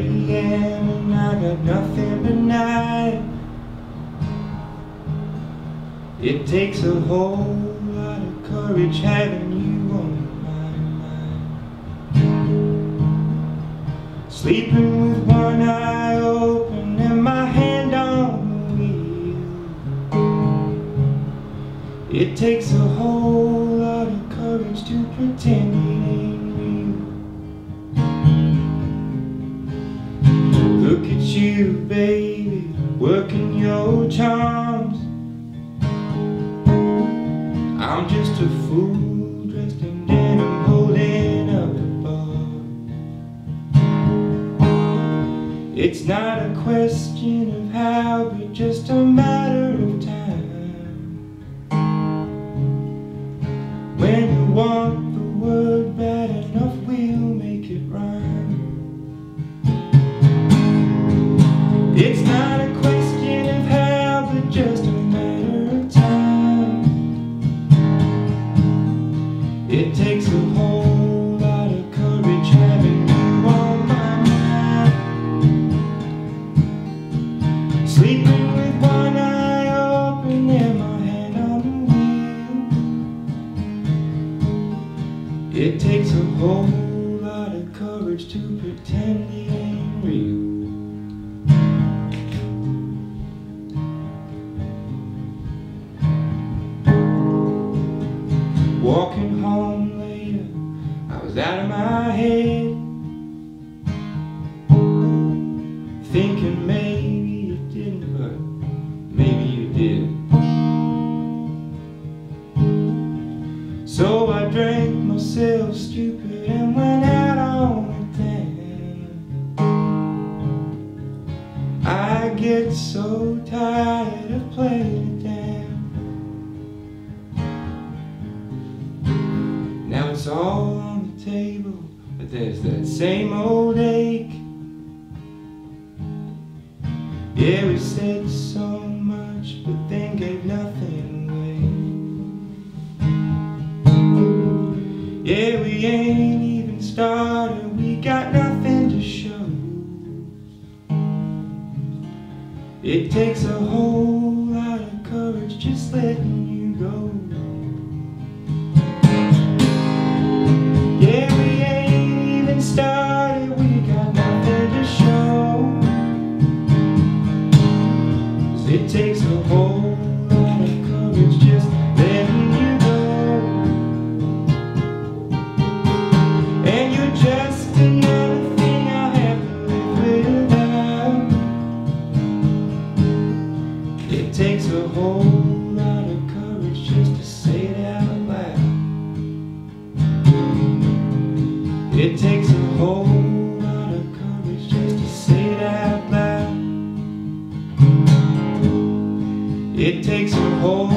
a.m. and I got nothing but night. It takes a whole lot of courage having you on my mind. Sleeping with one eye open and my hand on the wheel. It takes a whole lot of courage to pretend you, baby, working your charms. I'm just a fool dressed in denim holding up a bar. It's not a question of how, but just a matter of time. When you want It takes a whole lot of courage having you was out of my head. Thinking maybe it didn't, hurt maybe you did. So I drank myself stupid and went out on it then. I get so tired of playing it down. Now it's all table, but there's that same old ache. Yeah, we said so much, but then gave nothing away. Yeah, we ain't even started, we got nothing to show. It takes a whole lot of courage just letting you go. It takes a whole lot of courage just letting you go. And you're just another thing I have to live without. It takes a whole lot of courage just to say it out loud. It takes a whole It takes a whole